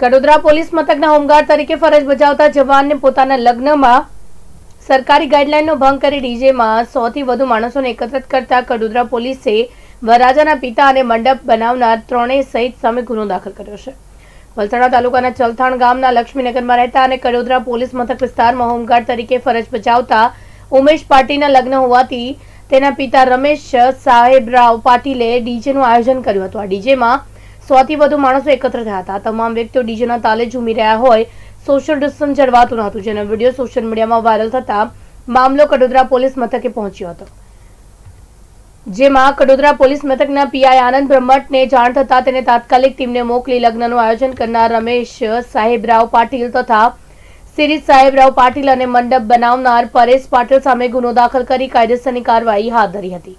Kadodara police મથકના home guard તરીકે ફરજ બજાવતા જવાનને પોતાના લગ્નમાં સરકારી ગાઈડલાઈનનો ભંગ કરી ડીજેમાં સોથી વધુ માણસોને એકત્રિત કરતા કડોદરા પોલીસે વરરાજાના પિતા અને મંડપ બનાવનાર ત્રણેય સહિત સામે ગુનો દાખલ કર્યો છે. વલસાડા તાલુકાના ચલથાણ ગામના લક્ષ્મીનગરમાં રહેતા અને કડોદરા પોલીસ મથક વિસ્તારમાં હોમગાર્ડ તરીકે ફરજ બજાવતા ઉમેશ પાટીલના લગ્ન હોવાથી તેના પિતા રમેશ સાહેબરાવ પાટીલે ડીજેનું આયોજન કર્યું હતું. આ ડીજેમાં સોથી વધુ માણસો એકત્ર થયા હતા. તમામ વ્યક્તિઓ ડીજેના તાલે ઝૂમી રહ્યા હોય સોશિયલ ડિસ્ટન્સ જળવાતું નહોતું, જેનો વીડિયો સોશિયલ મીડિયામાં વાયરલ થતા મામલો કડોદરા પોલીસ મથકે પહોંચ્યો હતો. જેમાં કડોદરા પોલીસ મથકના પીઆઈ આનંદ બ્રહ્મટને જાણ થતા તેને તાત્કાલિક ટીમને મોકલી લગ્નનું આયોજન કરનાર રમેશ સાહેબરાવ પાટીલ તથા સિરીજ સાહેબરાવ પાટીલ અને મંડપ બનાવનાર પરેશ પાટીલ સામે ગુનો દાખલ કરી કાયદેસરની કાર્યવાહી હાથ ધરી હતી.